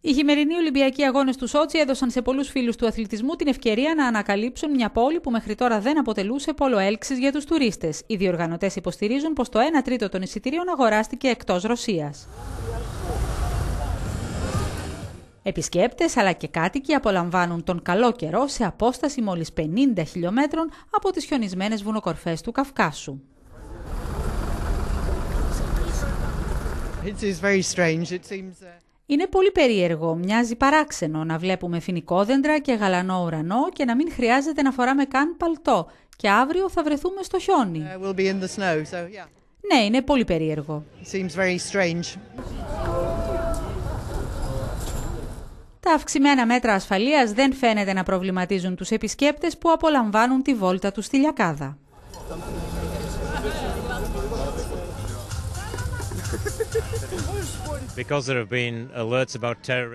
Οι χειμερινοί Ολυμπιακοί Αγώνες του Σότσι έδωσαν σε πολλούς φίλους του αθλητισμού την ευκαιρία να ανακαλύψουν μια πόλη που μέχρι τώρα δεν αποτελούσε πόλο έλξης για τους τουρίστες. Οι διοργανωτές υποστηρίζουν πως το 1 τρίτο των εισιτηρίων αγοράστηκε εκτός Ρωσίας. Επισκέπτες αλλά και κάτοικοι απολαμβάνουν τον καλό καιρό σε απόσταση μόλις 50 χιλιόμετρων από τις χιονισμένες βουνοκορφές του Καυκάσου. It is very strange. It seems. Uh... Είναι πολύ περίεργο, μοιάζει παράξενο να βλέπουμε φοινικόδεντρα και γαλανό ουρανό και να μην χρειάζεται να φοράμε καν παλτό και αύριο θα βρεθούμε στο χιόνι. Uh, we'll be in the snow, so yeah. Ναι, είναι πολύ περίεργο. It seems very strange. Τα αυξημένα μέτρα ασφαλείας δεν φαίνεται να προβληματίζουν τους επισκέπτες που απολαμβάνουν τη βόλτα τους στη Λιακάδα.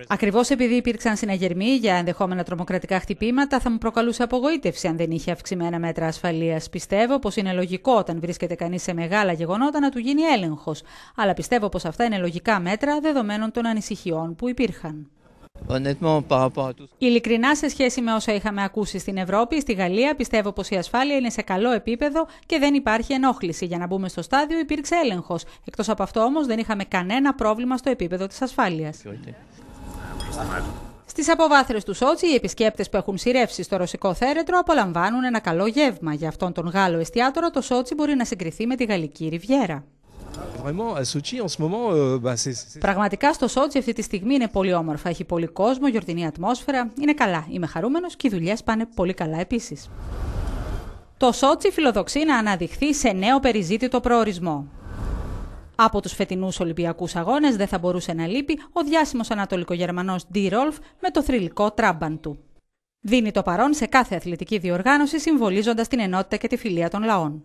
Ακριβώς επειδή υπήρξαν συναγερμοί για ενδεχόμενα τρομοκρατικά χτυπήματα, θα μου προκαλούσε απογοήτευση αν δεν είχε αυξημένα μέτρα ασφαλείας. Πιστεύω πως είναι λογικό όταν βρίσκεται κανείς σε μεγάλα γεγονότα να του γίνει έλεγχος. Αλλά πιστεύω πως αυτά είναι λογικά μέτρα δεδομένων των ανησυχιών που υπήρχαν. Honnêtement, par rapport à tout Ειλικρινά, σε σχέση με όσα είχαμε ακούσει στην Ευρώπη, στη Γαλλία, πιστεύω πως η ασφάλεια είναι σε καλό επίπεδο και δεν υπάρχει ενόχληση. Για να μπούμε στο στάδιο υπήρξε έλεγχος. Εκτός από αυτό όμως δεν είχαμε κανένα πρόβλημα στο επίπεδο της ασφάλειας. sécurité. Στις αποβάθρες του Σότσι, οι επισκέπτες που έχουν σειρεύσει στο ρωσικό θέρετρο απολαμβάνουν ένα καλό γεύμα. Για αυτόν τον Γάλλο εστιατόρο, το Σότσι μπορεί να συγκριθεί με τη Γαλλική Ριβιέρα. Vraiment, à Sochi, en ce moment, euh, bah, c'est- c'est- Πραγματικά στο Σότσι αυτή τη στιγμή είναι πολύ όμορφα. Έχει πολύ κόσμο, γιορτινή ατμόσφαιρα. Είναι καλά. Είμαι χαρούμενος και οι δουλειές πάνε πολύ καλά επίσης. Το Σότσι φιλοδοξεί να αναδειχθεί σε νέο περιζήτητο προορισμό. Από τους φετινούς Ολυμπιακούς Αγώνες δεν θα μπορούσε να λείπει ο διάσημος Ανατολικογερμανός Ντι Ρόλφ με το θρηλυκό τράμπαν του. Δίνει το παρόν σε κάθε αθλητική διοργάνωση συμβολίζοντας την ενότητα και τη φιλία των λαών.